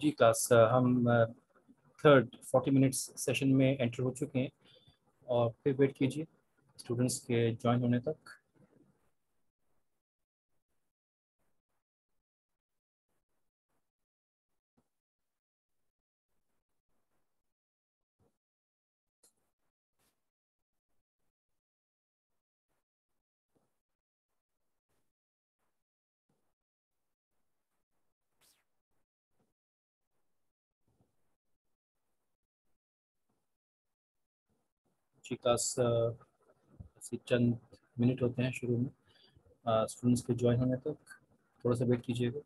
जी class हम third forty minutes session में enter हो चुके हैं और फिर वेट कीजिए स्टूडेंट्स के ज्वाइन होने तक। जी क्लास चंद मिनट होते हैं शुरू में। स्टूडेंट्स के ज्वाइन होने तक। थोड़ा सा वेट कीजिएगा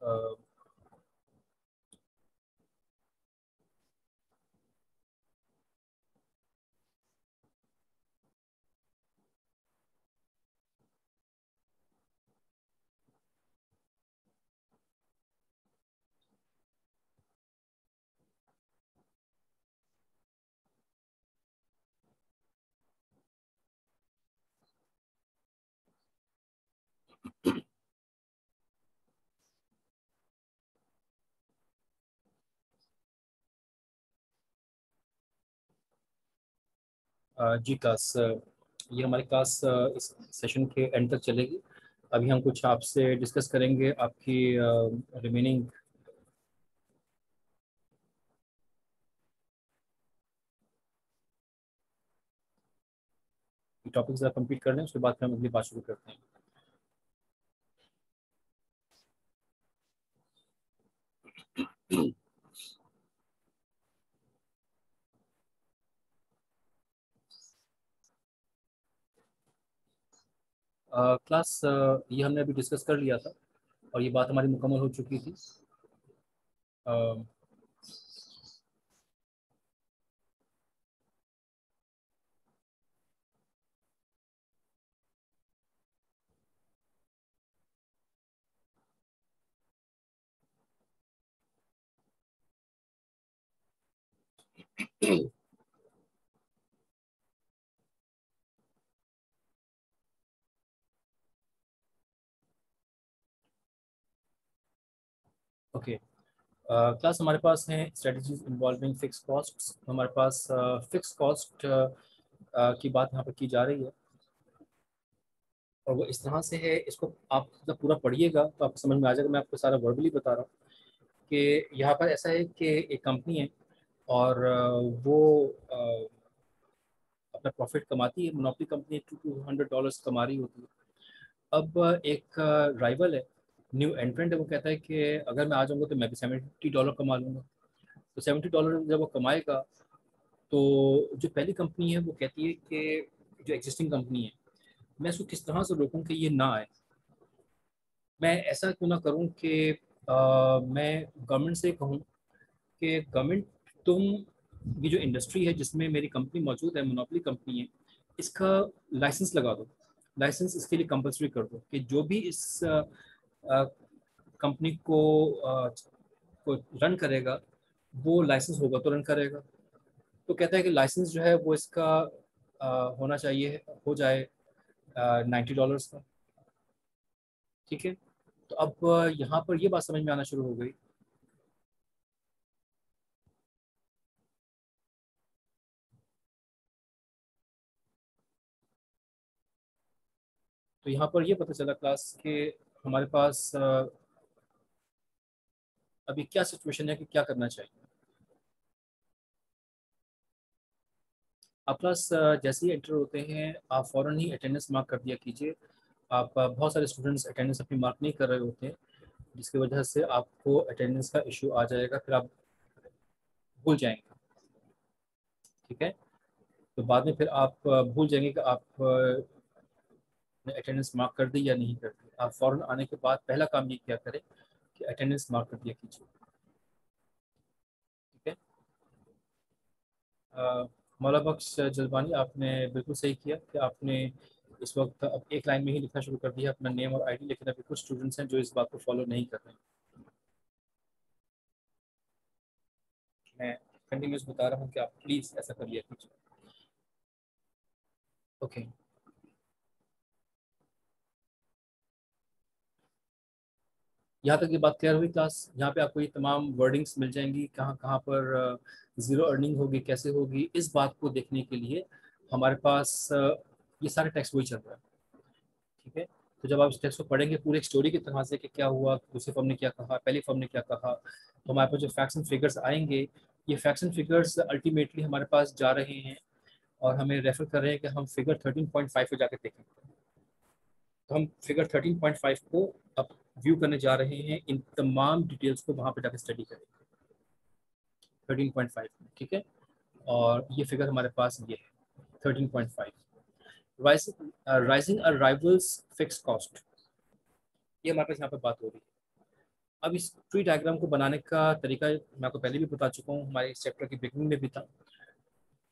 Uh, जी क्लास ये हमारे क्लास इस सेशन के एंड तक चलेगी। अभी हम कुछ आपसे डिस्कस करेंगे आपकी रिमेनिंग टॉपिक्स कंप्लीट कर लें उसके बाद फिर हम अगली बात शुरू करते हैं। क्लास ये हमने अभी डिस्कस कर लिया था और ये बात हमारी मुकम्मल हो चुकी थी। ओके क्लास हमारे पास हैं स्ट्रेटजीज इन्वॉल्विंग फिक्स कॉस्ट हमारे पास fix uh, cost uh, uh, की बात यहाँ पर की जा रही है। और वो इस तरह से है इसको आप जब पूरा पढ़िएगा तो आपको समझ में आ जाएगा मैं आपको सारा वर्बली बता रहा हूँ कि यहाँ पर ऐसा है कि एक कंपनी है और वो अपना प्रॉफिट कमाती है। मुनाफी company two two hundred dollars कमा रही होती है। अब एक राइवल है न्यू एंट्रेंट है, वो कहता है कि अगर मैं आ जाऊँगा तो मैं भी सेवेंटी डॉलर कमा लूँगा। तो सेवेंटी डॉलर जब वो कमाएगा तो जो पहली कंपनी है, वो कहती है कि जो एग्जिस्टिंग कंपनी है, मैं उसको किस तरह से रोकूँ कि ये ना आए? मैं ऐसा क्यों ना करूँ कि मैं गवर्नमेंट से कहूँ कि गवर्नमेंट तुम ये जो इंडस्ट्री है, जिसमें मेरी कंपनी मौजूद है मोनोपली कंपनी है, इसका लाइसेंस लगा दो। लाइसेंस इसके लिए कंपलसरी कर दो कि जो भी इस कंपनी को को रन करेगा, वो लाइसेंस होगा तो रन करेगा। तो कहता है कि लाइसेंस जो है वो इसका होना चाहिए, हो जाए नाइन्टी डॉलर्स का। ठीक है? तो अब यहाँ पर ये बात समझ में आना शुरू हो गई। तो यहाँ पर ये पता चला क्लास के हमारे पास अभी क्या सिचुएशन है कि क्या करना चाहिए? आप प्लस जैसे ही एंटर होते हैं, आप फ़ौरन ही अटेंडेंस मार्क कर दिया कीजिए। आप बहुत सारे स्टूडेंट्स अटेंडेंस अपनी मार्क नहीं कर रहे होते हैं जिसकी वजह से आपको अटेंडेंस का इशू आ जाएगा, फिर आप भूल जाएँगे। ठीक है? तो बाद में फिर आप भूल जाएँगे कि आप ने अटेंडेंस मार्क कर दी या नहीं कर दी? आप फ़ौरन आने के बाद पहला काम ये क्या करें कि अटेंडेंस मार्क कर दिया कीजिए। ठीक है? मौला बख्श जलवानी, आपने बिल्कुल सही किया कि आपने इस वक्त अब एक लाइन में ही लिखना शुरू कर दिया। अपना नेम और आईडी लेकिन अभी कुछ स्टूडेंट्स हैं जो इस बात को फॉलो नहीं कर रहे हैं। मैं कंटिन्यूस बता रहा हूँ कि आप प्लीज़ ऐसा कर लिया कीजिए ओके okay. यहाँ तक ये बात क्लियर हुई क्लास यहाँ पे आपको ये तमाम वर्डिंग्स मिल जाएँगी, कहाँ कहाँ पर ज़ीरो अर्निंग होगी, कैसे होगी, इस बात को देखने के लिए हमारे पास ये सारे टेक्स्ट वही चल रहा है। ठीक है? तो जब आप इस टेक्स्ट को पढ़ेंगे पूरे स्टोरी की तरह से कि क्या हुआ, दूसरे फॉर्म ने क्या कहा, पहले फॉर्म ने क्या कहा तो हमारे पास जो फैक्ट्स एंड फिगर्स आएँगे, ये फैक्ट्स एंड फिगर्स अल्टीमेटली हमारे पास जा रहे हैं और हमें रेफर कर रहे हैं कि हम फिगर 13.5 पे जाकर देखें तो हम फिगर 13.5 को व्यू करने जा रहे हैं, इन तमाम डिटेल्स को वहाँ पे जाकर स्टडी करेंगे। 13.5 ठीक है? और ये फिगर हमारे पास ये है 13.5 राइजिंग अराइवल्स फिक्स कॉस्ट ये हमारे पास यहाँ पे बात हो रही है। अब इस ट्री डायग्राम को बनाने का तरीका मैं आपको पहले भी बता चुका हूँ, हमारे इस चैप्टर की बिगनिंग में भी था,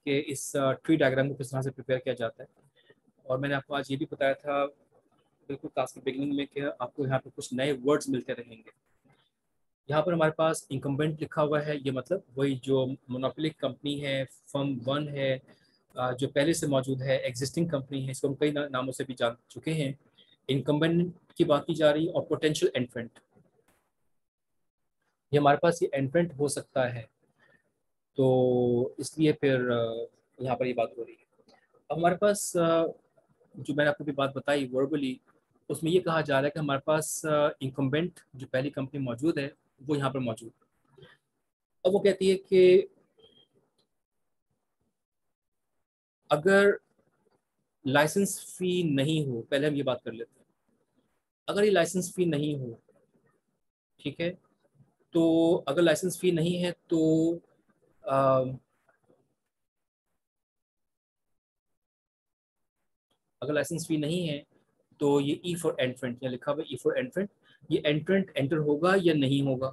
कि इस ट्री डायग्राम को किस तरह से प्रिपेयर किया जाता है। और मैंने आपको आज ये भी बताया था बिल्कुल क्लास की बिगनिंग में कि आपको यहाँ पे कुछ नए वर्ड्स मिलते रहेंगे। यहाँ पर हमारे पास इंकम्बेंट लिखा हुआ है, ये मतलब वही जो मोनोपोलिक कंपनी है फर्म वन है जो पहले से मौजूद है एग्जिस्टिंग कंपनी है, इसको हम कई नामों से भी जान चुके हैं। इनकम्बेंट की बात की जा रही और पोटेंशियल एंट्रेंट ये हमारे पास ये एंट्रेंट हो सकता है तो इसलिए फिर यहाँ पर ये बात हो रही है। अब हमारे पास जो मैंने आपको भी बात बताई वर्बली उसमें ये कहा जा रहा है कि हमारे पास इंकम्बेंट जो पहली कंपनी मौजूद है वो यहाँ पर मौजूद अब वो कहती है कि अगर लाइसेंस फ़ी नहीं हो पहले हम ये बात कर लेते हैं। अगर ये लाइसेंस फ़ी नहीं हो ठीक है तो अगर लाइसेंस फ़ी नहीं है तो आ, अगर लाइसेंस फ़ी नहीं है तो ये ई फॉर एंट्रेंट यहाँ लिखा हुआ ई फॉर एंट्रेंट ये एंट्रेंट एंटर होगा या नहीं होगा?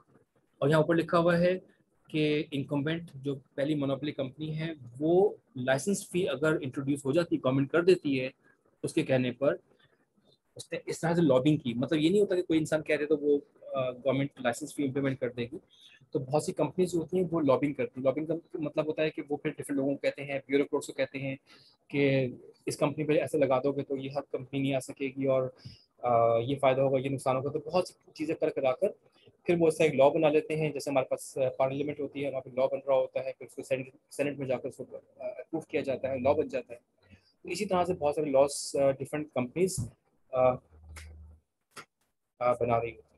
और यहाँ ऊपर लिखा हुआ है कि इनकम्बेंट जो पहली मोनोपली कंपनी है, वो लाइसेंस फ़ी अगर इंट्रोड्यूस हो जाती गवर्नमेंट कर देती है, उसके कहने पर उसने इस तरह से लॉबिंग की। मतलब ये नहीं होता कि कोई इंसान कह रहे तो वो गवर्नमेंट लाइसेंस फ़ी इम्प्लीमेंट कर देगी। तो बहुत सी कंपनीज़ होती हैं वो लॉबिंग करती हैं। लॉबिंग का मतलब होता है कि वो फिर डिफरेंट लोगों को कहते हैं ब्यूरोक्रेट्स को कहते हैं कि इस कंपनी पर ऐसे लगा दोगे तो ये हर कंपनी नहीं आ सकेगी और आ, ये फ़ायदा होगा ये नुकसान होगा। तो बहुत सी चीज़ें कर करा कर फिर वो उसका एक लॉ बना लेते हैं। जैसे हमारे पास पार्लियामेंट होती है वहाँ पर लॉ बन रहा होता है फिर उसको सेनेट सेनेट में जाकर उसको अप्रूव किया जाता है लॉ बन जाता है। तो इसी तरह से बहुत सारे लॉस डिफरेंट कंपनीज़ बना रही है।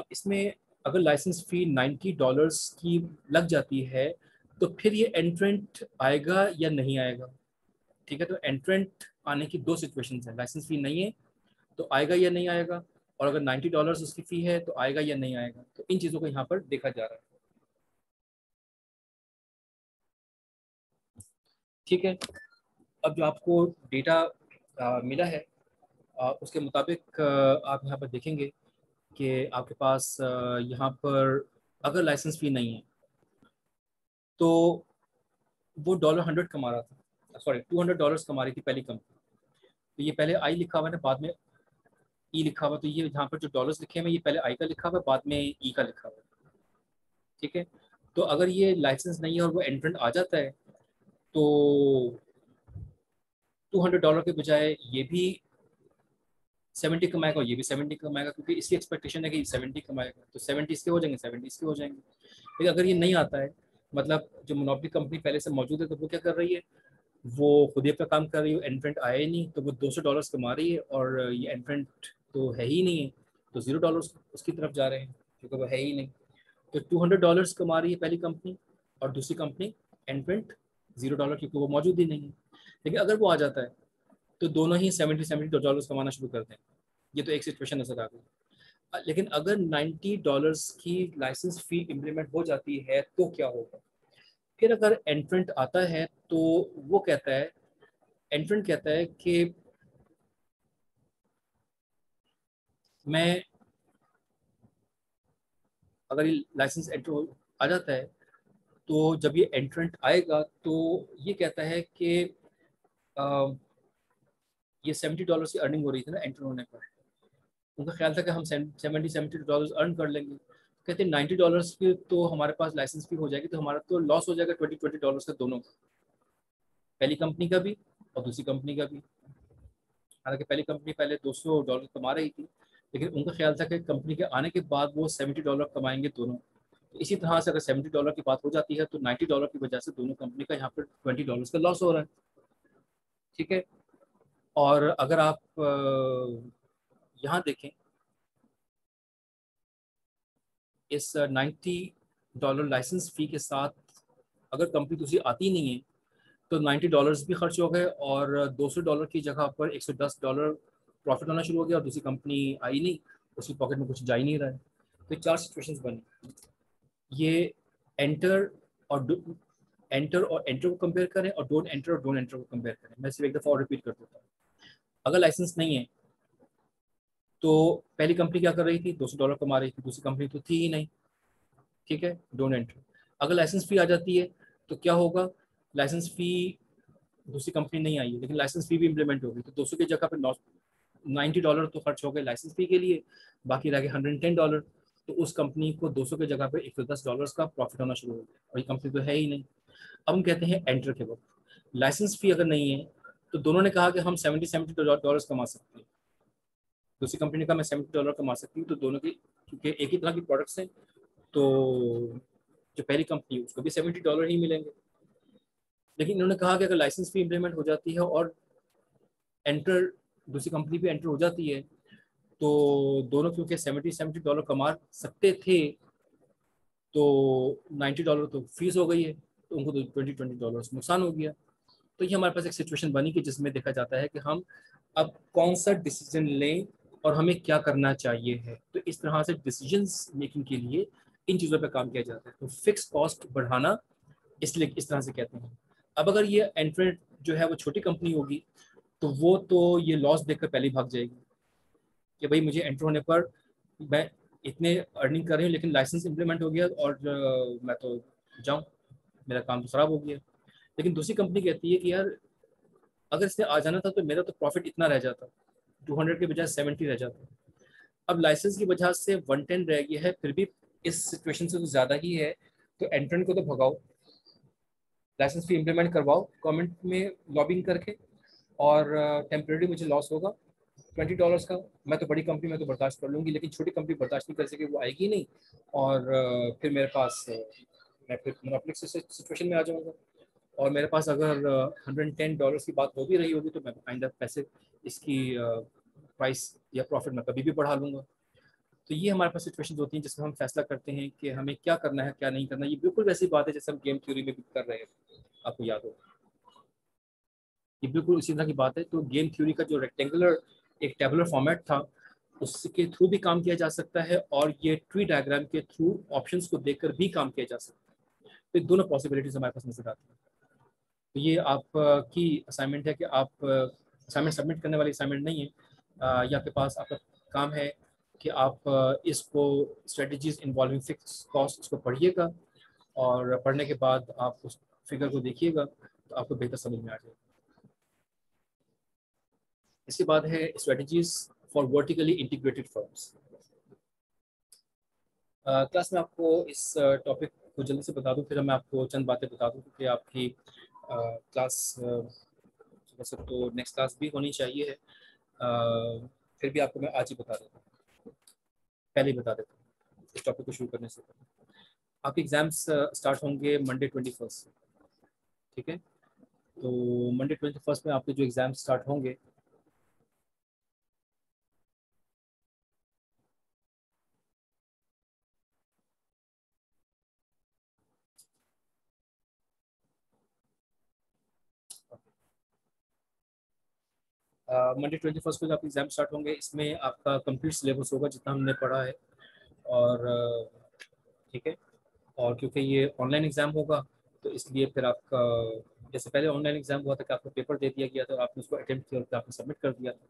अब इसमें अगर लाइसेंस फ़ी 90 डॉलर्स की लग जाती है तो फिर ये एंट्रेंट आएगा या नहीं आएगा? ठीक है तो एंट्रेंट आने की दो सिचुएशन है। लाइसेंस फ़ी नहीं है तो आएगा या नहीं आएगा? और अगर 90 डॉलर्स उसकी फ़ी है तो आएगा या नहीं आएगा? तो इन चीज़ों को यहाँ पर देखा जा रहा है। ठीक है अब जो आपको डेटा मिला है आ, उसके मुताबिक आप यहाँ पर देखेंगे। कि आपके पास यहाँ पर अगर लाइसेंस फ़ी नहीं है तो वो डॉलर हंड्रेड कमा रहा था। सॉरी टू हंड्रेड डॉलर कमा रही थी पहली कंपनी तो ये पहले आई लिखा हुआ है बाद में ई लिखा हुआ तो ये यहाँ पर जो डॉलर्स लिखे हुए ये पहले आई का लिखा हुआ है, बाद में ई का लिखा हुआ है। ठीक है? तो अगर ये लाइसेंस नहीं है और वो एंट्रेंट आ जाता है तो टू हंड्रेड डॉलर के बजाय ये भी सेवेंटी कमाएगा ये भी सेवेंटी कमाएगा, क्योंकि इसकी एक्सपेक्टेशन है कि सेवेंटी कमाएगा। तो सेवेंटी इसके हो जाएँगे, सेवेंटी इसके हो जाएँगे। लेकिन अगर ये नहीं आता है मतलब जो मोनोपली कंपनी पहले से मौजूद है तो वो क्या कर रही है? वो खुद ही अपना काम कर रही है एंट्रेंट आया ही नहीं तो वो दो सौ डॉलर्स कमा रही है और ये एंट्रेंट तो है ही नहीं है। तो ज़ीरो डॉलर उसकी तरफ़ जा रहे हैं, क्योंकि वो है ही नहीं। तो टू हंड्रेड डॉलर्स कमा रही है पहली कंपनी और दूसरी कंपनी एंट्रेंट ज़ीरो डॉलर क्योंकि वो मौजूद ही नहीं है। लेकिन अगर वो आ जाता है तो दोनों ही सेवेंटी सेवेंटी डॉलर्स कमाना शुरू कर दें ये तो एक सिचुएशन नज़र आ गई। लेकिन अगर 90 डॉलर्स की लाइसेंस फ़ी इम्प्लीमेंट हो जाती है तो क्या होगा? फिर अगर एंट्रेंट आता है तो वो कहता है एंट्रेंट कहता है कि मैं अगर ये लाइसेंस एंट्र आ जाता है तो जब ये एंट्रेंट आएगा तो ये कहता है कि ये सेवेंटी डॉलर की अर्निंग हो रही थी ना एंटर होने पर। उनका ख्याल था कि हम सेवेंटी सेवेंटी डॉलर अर्न कर लेंगे। कहते हैं नाइन्टी डॉलर की तो हमारे पास लाइसेंस भी हो जाएगी तो हमारा तो लॉस हो जाएगा ट्वेंटी ट्वेंटी डॉलर का दोनों का। पहली कंपनी का भी और दूसरी कंपनी का भी। हालाँकि पहली कंपनी पहले 200 डॉलर कमा रही थी, लेकिन उनका ख्याल था कि कंपनी के आने के बाद वो 70 डॉलर कमाएँगे दोनों। तो इसी तरह से अगर 70 डॉलर की बात हो जाती है तो 90 डॉलर की वजह से दोनों कंपनी का यहाँ पर 20 डॉलर का लॉस हो रहा है। ठीक है? और अगर आप यहाँ देखें, इस 90 डॉलर लाइसेंस फ़ी के साथ अगर कंपनी दूसरी आती नहीं है तो 90 डॉलर्स भी खर्च हो गए और 200 डॉलर की जगह पर 110 डॉलर प्रॉफिट होना शुरू हो गया और दूसरी कंपनी आई नहीं, उसकी पॉकेट में कुछ जा ही नहीं रहा है। तो चार सिचुएशंस बनी ये एंटर और एंटर और एंटर को कंपेयर करें और डोंट एंटर और डोंट एंटर को कंपेयर करें। मैं सिर्फ़ एक दफ़ा और रिपीट कर देता हूँ। अगर लाइसेंस नहीं है तो पहली कंपनी क्या कर रही थी? 200 डॉलर कमा रही थी, दूसरी कंपनी तो थी ही नहीं। ठीक है? डोंट एंटर अगर लाइसेंस फ़ी आ जाती है तो क्या होगा? लाइसेंस फ़ी दूसरी कंपनी नहीं आई है, लेकिन लाइसेंस फ़ी भी इम्प्लीमेंट होगी तो 200 की जगह पर नौ नाइन्टी डॉलर तो खर्च हो गए लाइसेंस फ़ी के लिए। बाकी रह गए हंड्रेड टेन डॉलर तो उस कंपनी को 200 की जगह पे एक सौ दस डॉलर का प्रॉफिट होना शुरू हो गया। और ये कंपनी तो है ही नहीं। अब हम कहते हैं एंटर के वक्त। लाइसेंस फ़ी अगर नहीं है तो दोनों ने कहा कि हम सेवेंटी सेवेंटी डॉलर कमा सकते हैं। दूसरी कंपनी का मैं सेवेंटी डॉलर कमा सकती हूँ। तो दोनों की, क्योंकि एक ही तरह की प्रोडक्ट्स हैं तो जो पहली कंपनी है, उसको भी सेवेंटी डॉलर ही मिलेंगे। लेकिन इन्होंने कहा कि अगर लाइसेंस भी इम्प्लीमेंट हो जाती है और एंटर दूसरी कंपनी भी एंटर हो जाती है तो दोनों क्योंकि सेवेंटी सेवेंटी डॉलर कमा सकते थे तो नाइन्टी डॉलर तो फ़ीस हो गई है तो उनको तो ट्वेंटी ट्वेंटी डॉलर नुकसान हो गया। तो ये हमारे पास एक सिचुएशन बनी कि जिसमें देखा जाता है कि हम अब कौन सा डिसीज़न लें और हमें क्या करना चाहिए है। तो इस तरह से डिसीज़न मेकिंग के लिए इन चीज़ों पर काम किया जाता है। तो फिक्स कॉस्ट बढ़ाना इसलिए इस तरह से कहते हैं। अब अगर ये एंट्रेंट जो है वो छोटी कंपनी होगी तो वो तो ये लॉस देखकर पहले भाग जाएगी कि भाई मुझे एंटर होने पर मैं इतने अर्निंग कर रही हूँ, लेकिन लाइसेंस इम्प्लीमेंट हो गया और मैं तो जाऊँ, मेरा काम तो ख़राब हो गया। लेकिन दूसरी कंपनी कहती है कि यार, अगर इसने आ जाना था तो मेरा तो प्रॉफिट इतना रह जाता। टू हंड्रेड के बजाय सेवेंटी रह जाता। अब लाइसेंस की वजह से वन टेन रह गया है, फिर भी इस सिचुएशन से तो ज़्यादा ही है। तो एंट्रेंट को तो भगाओ। लाइसेंस फ़ी इम्प्लीमेंट करवाओ गवर्नमेंट में लॉबिंग करके, और टेम्प्रेरी मुझे लॉस होगा। ट्वेंटी डॉलर्स का, मैं तो बड़ी कंपनी में तो बर्दाश्त कर लूँगी, लेकिन छोटी कंपनी बर्दाश्त नहीं कर सके, वो आएगी नहीं। और फिर मेरे पास मैं फिर मोनोपलिक सिचुएशन में आ जाऊँगा। और मेरे पास अगर हंड्रेड टेन डॉलर्स की बात हो भी रही होगी तो मैं आइंदा पैसे इसकी प्राइस या प्रॉफिट मैं कभी भी बढ़ा लूँगा। तो ये हमारे पास सिचुएशन होती हैं जिसमें हम फैसला करते हैं कि हमें क्या करना है, क्या नहीं करना ये बिल्कुल वैसी बात है जैसे हम गेम थ्योरी में भी कर रहे हैं। आपको याद हो? ये बिल्कुल उसी तरह की बात है। तो गेम थ्योरी का जो रेक्टेंगुलर एक टेबुलर फॉर्मेट था, उसके थ्रू भी काम किया जा सकता है और ये ट्री डायग्राम के थ्रू ऑप्शंस को देखकर भी काम किया जा सकता है। तो दोनों पॉसिबिलिटीज हमारे पास नज़र आती हैं। तो ये आपकी असाइनमेंट है कि आप असाइनमेंट सबमिट करने वाली असाइनमेंट नहीं है या आपके पास आपका काम है कि आप इसको स्ट्रेटजीज इन्वॉल्विंग फिक्स कॉस्ट इसको पढ़िएगा और पढ़ने के बाद आप उस फिगर को देखिएगा तो आपको बेहतर समझ में आ जाएगा। इसके बाद है strategies for vertically integrated firms class में आपको इस टॉपिक को जल्दी से बता दूँ, फिर मैं आपको चंद बातें बता दूँ कि आपकी क्लास वैसे तो नेक्स्ट क्लास भी होनी चाहिए। है फिर भी आपको मैं आज ही बता देता हूँ। पहले ही बता देता हूँ इस टॉपिक को शुरू करने से पहले। आपके एग्ज़ाम्स स्टार्ट होंगे मंडे ट्वेंटी फ़र्स्ट ठीक है? तो मंडे ट्वेंटी फ़र्स्ट में आपके जो एग्ज़ाम स्टार्ट होंगे मंडे ट्वेंटी फ़र्स्ट को आपके एग्ज़ाम स्टार्ट होंगे, इसमें आपका कंप्लीट सिलेबस होगा जितना हमने पढ़ा है। और, ठीक है? और क्योंकि ये ऑनलाइन एग्ज़ाम होगा तो इसलिए फिर आपका, जैसे पहले ऑनलाइन एग्ज़ाम हुआ था कि आपको पेपर दे दिया गया था आपने उसको अटेम्प्ट किया था आपने सबमिट कर दिया था।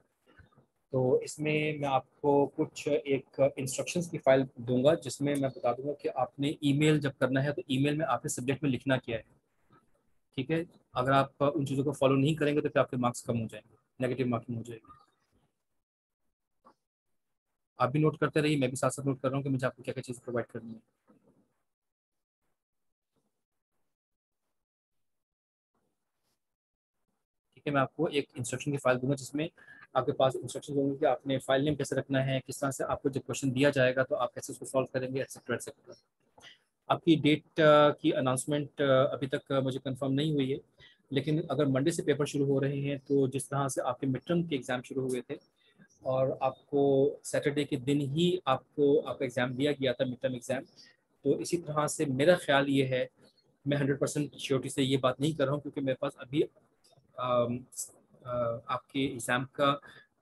तो इसमें मैं आपको कुछ एक इंस्ट्रक्शंस की फ़ाइल दूँगा, जिसमें मैं बता दूँगा कि आपने ईमेल जब करना है तो ईमेल में आपने सब्जेक्ट में लिखना क्या है। ठीक है? अगर आप उन चीज़ों को फॉलो नहीं करेंगे तो फिर आपके मार्क्स कम हो जाएँगे। नेगेटिव मार्किंग हो जाएगी आप भी नोट करते रहिए, मैं भी साथ साथ नोट कर रहा हूँ कि मुझे आपको क्या क्या चीज़ प्रोवाइड करनी है। ठीक है, मैं आपको एक इंस्ट्रक्शन की फ़ाइल दूँगा जिसमें आपके पास इंस्ट्रक्शन होंगे कि आपने फ़ाइल नेम कैसे रखना है, किस तरह से आपको जब क्वेश्चन दिया जाएगा तो आप कैसे उसको सॉल्व करेंगे एक्सेट्रा एक्सेट्रा आपकी डेट की अनाउंसमेंट अभी तक मुझे कंफर्म नहीं हुई है। लेकिन अगर मंडे से पेपर शुरू हो रहे हैं तो जिस तरह से आपके मिड टर्म के एग्ज़ाम शुरू हुए थे और आपको सैटरडे के दिन ही आपको आपका एग्ज़ाम दिया गया था मिड टर्म एग्ज़ाम तो इसी तरह से मेरा ख्याल ये है मैं हंड्रेड परसेंट श्योरिटी से ये बात नहीं कर रहा हूँ क्योंकि मेरे पास अभी आ, आ, आपके एग्ज़ाम का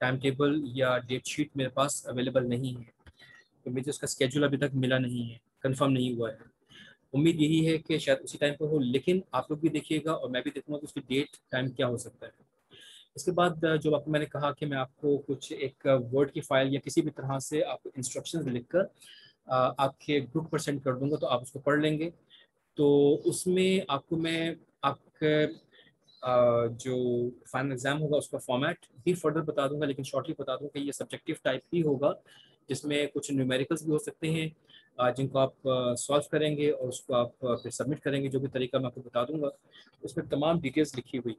टाइम टेबल या डेट शीट मेरे पास अवेलेबल नहीं है। तो मुझे उसका स्केजूल अभी तक मिला नहीं है कंफर्म नहीं हुआ है। उम्मीद यही है कि शायद उसी टाइम पर हो, लेकिन आप लोग भी देखिएगा और मैं भी देखूँगा कि उसकी डेट टाइम क्या हो सकता है। इसके बाद जो आपको मैंने कहा कि मैं आपको कुछ एक वर्ड की फ़ाइल या किसी भी तरह से आपको इंस्ट्रक्शंस लिखकर आपके ग्रुप पर सेंड कर दूँगा तो आप उसको पढ़ लेंगे। तो उसमें आपको मैं आपके जो फाइनल एग्ज़ाम होगा उसका फॉर्मेट भी फर्दर बता दूँगा, लेकिन शॉर्टली बता दूँगा कि ये सब्जेक्टिव टाइप ही होगा, जिसमें कुछ न्यूमेरिकल्स भी हो सकते हैं जिनको आप सॉल्व करेंगे और उसको आप फिर सबमिट करेंगे, जो भी तरीका मैं आपको बता दूँगा, उसमें तमाम डिटेल्स लिखी हुई।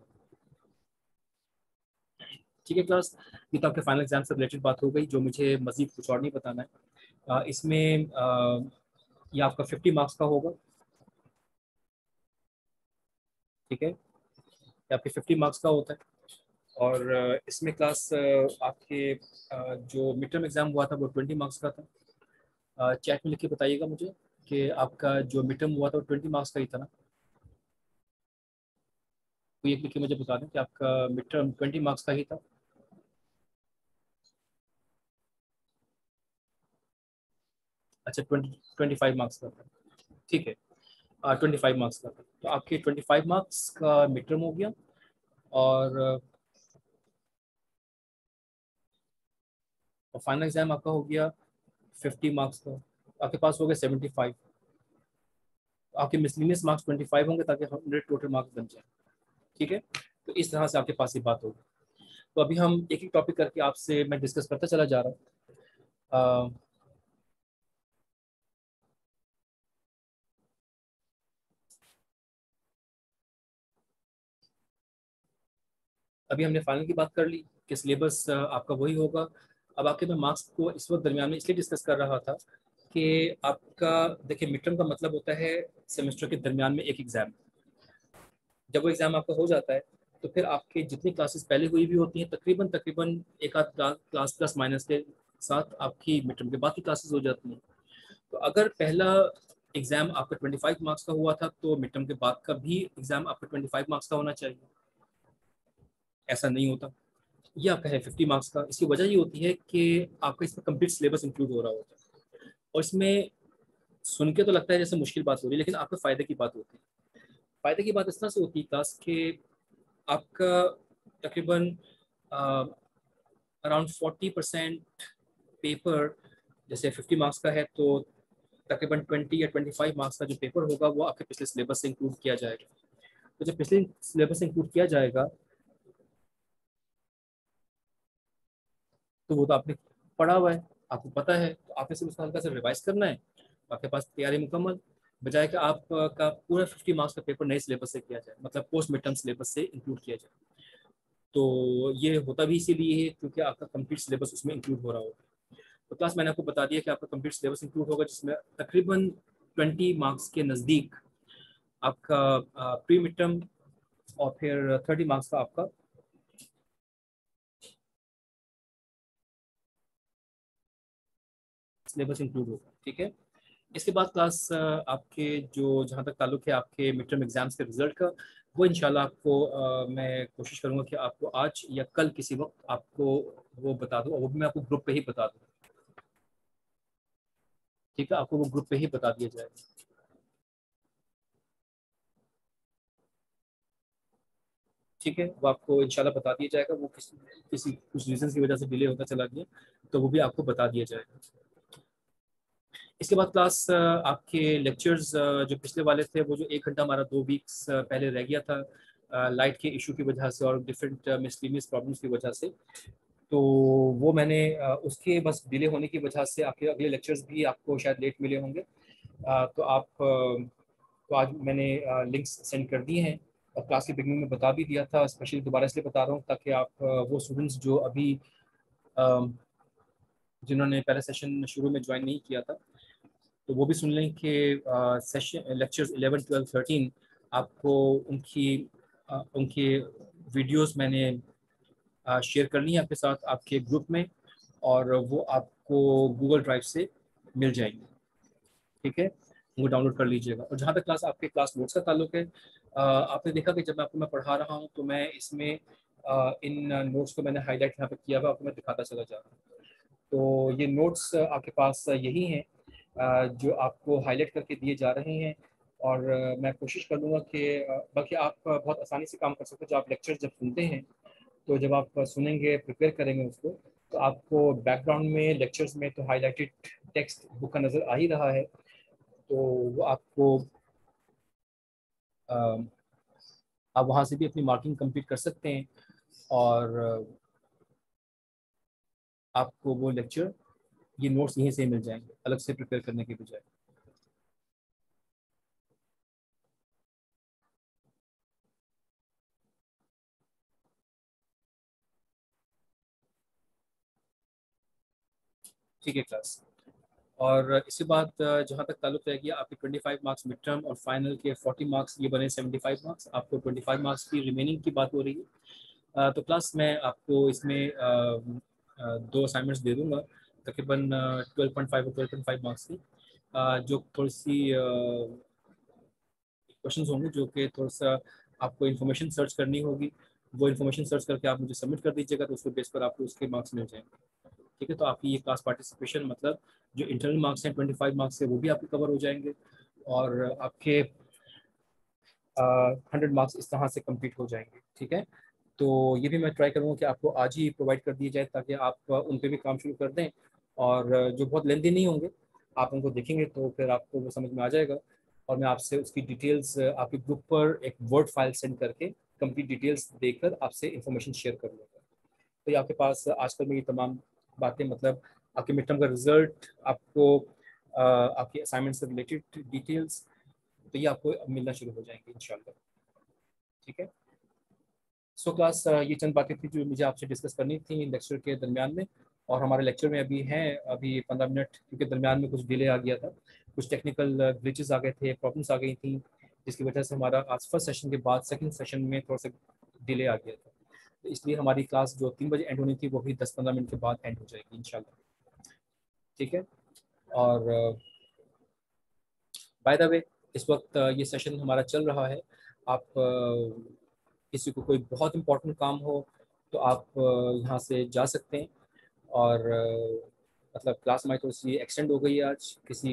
ठीक है क्लास ये तो आपके फाइनल एग्ज़ाम से रिलेटेड बात हो गई, जो मुझे मजीद कुछ और नहीं बताना है। इसमें ये आपका फिफ्टी मार्क्स का होगा। ठीक है? आपके फिफ्टी मार्क्स का होता है। और इसमें क्लास आपके जो मिड टर्म एग्ज़ाम हुआ था, वो ट्वेंटी मार्क्स का था। चैट में लिख के बताइएगा मुझे कि आपका जो मिड टर्म हुआ था वो ट्वेंटी मार्क्स का ही था ना? तो ये लिख के मुझे बता दें कि आपका मिड टर्म ट्वेंटी मार्क्स का ही था? अच्छा ट्वेंटी ट्वेंटी फाइव मार्क्स का था। ठीक है। ट्वेंटी फाइव मार्क्स का था। तो आपके ट्वेंटी फाइव मार्क्स का मिड टर्म हो गया और फाइनल एग्ज़ाम आपका हो गया फिफ्टी मार्क्स का। आपके पास हो गए सेवेंटी फाइव आपके मिसलिनियस मार्क्स ट्वेंटी फाइव होंगे ताकि हंड्रेड टोटल मार्क्स बन जाए। ठीक है? तो इस तरह से आपके पास ये बात होगी। तो अभी हम एक एक टॉपिक करके आपसे मैं डिस्कस करता चला जा रहा हूँ। अभी हमने फाइनल की बात कर ली कि सिलेबस आपका वही होगा। अब आपके मैं मार्क्स को इस वक्त दरमियान में इसलिए डिस्कस कर रहा था कि आपका, देखिए मिड टर्म का मतलब होता है सेमेस्टर के दरमियान में एक एग्ज़ाम जब वो एग्ज़ाम आपका हो जाता है तो फिर आपके जितनी क्लासेस पहले हुई भी होती हैं, तकरीबन तकरीबन एक आध क्लास प्लस माइनस के साथ आपकी मिड टर्म के बाकी क्लासेस हो जाती हैं। तो अगर पहला एग्ज़ाम आपका 25 मार्क्स का हुआ था तो मिड टर्म के बाद का भी एग्ज़ाम आपका 25 मार्क्स का होना चाहिए। ऐसा नहीं होता। ये आपका है फिफ्टी मार्क्स का, इसकी वजह ये होती है कि आपका इसमें कंप्लीट सिलेबस इंक्लूड हो रहा होता है। और इसमें सुन के तो लगता है जैसे मुश्किल बात हो रही है, लेकिन आपके फ़ायदे की बात होती है। फ़ायदे की बात इस तरह से होती है क्लास के आपका तकरीबन अराउंड फोर्टी परसेंट पेपर जैसे फिफ्टी मार्क्स का है तो तकरीबन ट्वेंटी या ट्वेंटी फाइव मार्क्स का जो पेपर होगा, वो आपके पिछले सिलेबस से इंक्लूड किया जाएगा। तो जब पिछले सिलेबस से इंक्लूड किया जाएगा तो वो तो आपने पढ़ा हुआ है, आपको पता है तो आपने सिर्फ़ उसका हल्का से रिवाइज करना है, आपके पास तैयारी मुकम्मल, बजाय कि आपका पूरा फिफ्टी मार्क्स का पेपर नए सिलेबस से किया जाए मतलब पोस्ट मिड टर्म सिलेबस से इंक्लूड किया जाए। तो ये होता भी इसीलिए है क्योंकि आपका कंप्लीट सिलेबस उसमें इंक्लूड हो रहा होगा। तो क्लास मैंने आपको बता दिया कि आपका कंप्लीट सिलेबस इंक्लूड होगा, जिसमें तकरीबन ट्वेंटी मार्क्स के नज़दीक आपका प्री मिड टर्म और फिर थर्टी मार्क्स का आपका सिलेबस इंक्लूड होगा ठीक है? इसके बाद क्लास आपके जो जहाँ तक ताल्लुक है आपके मिड टर्म एग्ज़ाम्स के रिज़ल्ट का वो इंशाल्लाह आपको आ, मैं कोशिश करूँगा कि आपको आज या कल किसी वक्त आपको वो बता दूँ वो भी मैं आपको ग्रुप पे ही बता दूँ। ठीक है? आपको वो ग्रुप पे ही बता दिया जाएगा ठीक है? वो आपको इंशाल्लाह बता दिया जाएगा वो किसी किसी कुछ रीज़न की वजह से डिले होता चला गया तो वो भी आपको बता दिया जाएगा। इसके बाद क्लास आपके लेक्चर्स जो पिछले वाले थे, वो जो एक घंटा हमारा दो वीक्स पहले रह गया था लाइट के इशू की वजह से और डिफरेंट मिसलीनियस प्रॉब्लम्स की वजह से। तो वो मैंने उसके बस डिले होने की वजह से आपके अगले लेक्चर्स भी आपको शायद लेट मिले होंगे। तो आप तो आज मैंने लिंक्स सेंड कर दिए हैं और क्लास की बिगनिंग में बता भी दिया था स्पेशली दोबारा इसलिए बता रहा हूँ ताकि आप वो स्टूडेंट्स जो अभी जिन्होंने पहले सेशन शुरू में ज्वाइन नहीं किया था तो वो भी सुन लें कि session lectures eleven twelve thirteen आपको उनकी आ, उनके वीडियोस मैंने शेयर करनी है आपके साथ आपके ग्रुप में और वो आपको गूगल ड्राइव से मिल जाएँगे। ठीक है? वो डाउनलोड कर लीजिएगा। और जहाँ तक क्लास आपके क्लास नोट्स का ताल्लुक है आ, आपने देखा कि जब मैं आपको मैं पढ़ा रहा हूँ तो मैं इसमें आ, इन नोट्स को मैंने हाईलाइट यहाँ पे किया हुआ आपको मैं दिखाता चला जा रहा हूँ। तो ये नोट्स आपके पास यही हैं। जो आपको हाईलाइट करके दिए जा रहे हैं। और मैं कोशिश कर लूँगा कि बाकी आप बहुत आसानी से काम कर सकते हो। जब आप लेक्चर जब सुनते हैं तो जब आप सुनेंगे प्रिपेयर करेंगे उसको तो आपको बैकग्राउंड में लेक्चर्स में तो हाईलाइटेड टेक्स्ट बुक का नज़र आ ही रहा है। तो वो आपको आप वहाँ से भी अपनी मार्किंग कंप्लीट कर सकते हैं। और आपको वो लेक्चर ये नोट्स यहीं से मिल जाएँगे, अलग से प्रिपेयर करने के बजाय। ठीक है क्लास और इसके बाद, जहाँ तक ताल्लुक रह गया आपके 25 मार्क्स मिड टर्म और फाइनल के 40 मार्क्स ये बने 75 मार्क्स आपको 25 मार्क्स की रिमेनिंग की बात हो रही है। तो क्लास मैं आपको इसमें दो असाइनमेंट्स दे दूँगा। तकरीबन twelve point five twelve point five marks की जो थोड़ी सी क्वेश्चन होंगे, जो कि थोड़ा सा आपको इन्फॉर्मेशन सर्च करनी होगी। वो इन्फॉर्मेशन सर्च करके आप मुझे सबमिट कर दीजिएगा तो उसके बेस पर आपको उसके मार्क्स मिल जाएँगे। ठीक है? तो आपकी ये क्लास पार्टिसिपेशन मतलब जो इंटरनल मार्क्स हैं ट्वेंटी फाइव मार्क्स है वो भी आपके कवर हो जाएँगे और आपके हंड्रेड मार्क्स इस तरह से कंप्लीट हो जाएँगे। ठीक है? तो ये भी मैं ट्राई करूँगा कि आपको आज ही प्रोवाइड कर दिया जाए, ताकि आप उन पर भी काम शुरू कर दें। और जो बहुत लेंदी नहीं होंगे आप उनको देखेंगे तो फिर आपको वो समझ में आ जाएगा। और मैं आपसे उसकी डिटेल्स आपके ग्रुप पर एक वर्ड फ़ाइल सेंड करके कंप्लीट डिटेल्स देकर आपसे इंफॉर्मेशन शेयर कर लूँगा तो ये आपके पास आजकल में ये तमाम बातें मतलब आपके मिड टर्म का रिज़ल्ट आपको आपके असाइनमेंट से रिलेटेड डिटेल्स तो ये आपको मिलना शुरू हो जाएँगे इंशाल्लाह। ठीक है? सो so, क्लास ये चंद बातें थी जो मुझे आपसे डिस्कस करनी थी लेक्चर के दरमियान में। और हमारे लेक्चर में अभी हैं, अभी पंद्रह मिनट क्योंकि दरमियान में कुछ डिले आ गया था, कुछ टेक्निकल ग्लिचेस आ गए थे प्रॉब्लम्स आ गई थी, जिसकी वजह से हमारा आज फ़र्स्ट सेशन के बाद सेकंड सेशन में थोड़ा सा डिले आ गया था। तो इसलिए हमारी क्लास जो तीन बजे एंड होनी थी, वो भी दस पंद्रह मिनट के बाद एंड हो जाएगी इन ठीक है? और बाय द वे इस वक्त ये सेशन हमारा चल रहा है। आप किसी को कोई बहुत इम्पोर्टेंट काम हो तो आप यहाँ से जा सकते हैं। और मतलब क्लास हमारी थोड़ी सी एक्सटेंड हो गई है आज किसी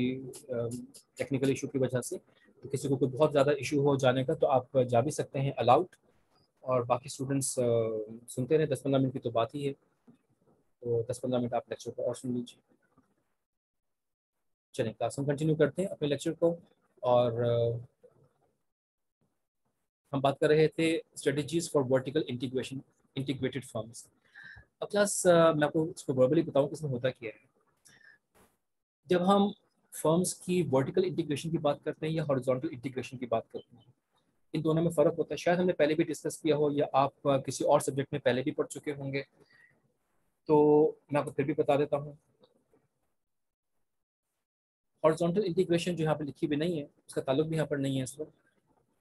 टेक्निकल इशू की वजह से। तो किसी को कोई बहुत ज़्यादा इशू हो जाने का तो आप जा भी सकते हैं अलाउड और बाकी स्टूडेंट्स सुनते रहे। दस पंद्रह मिनट की तो बात ही है। तो दस पंद्रह मिनट आप लेक्चर को और सुन लीजिए। चलें क्लास हम कंटिन्यू करते हैं अपने लेक्चर को। और हम बात कर रहे थे strategies for vertical integration integrated firms अब क्लास मैं आपको इसको वर्बली बताऊँ कि इसमें होता क्या है? जब हम फर्म्स की वर्टिकल इंटीग्रेशन की बात करते हैं या हॉरिजॉन्टल इंटीग्रेशन की बात करते हैं, इन दोनों में फ़र्क होता है। शायद हमने पहले भी डिस्कस किया हो या आप किसी और सब्जेक्ट में पहले भी पढ़ चुके होंगे। तो मैं आपको फिर भी बता देता हूँ। हॉरिजॉन्टल इंटीग्रेशन जो यहाँ पर लिखी भी नहीं है, उसका ताल्लुक भी यहाँ पर नहीं है इस वक्त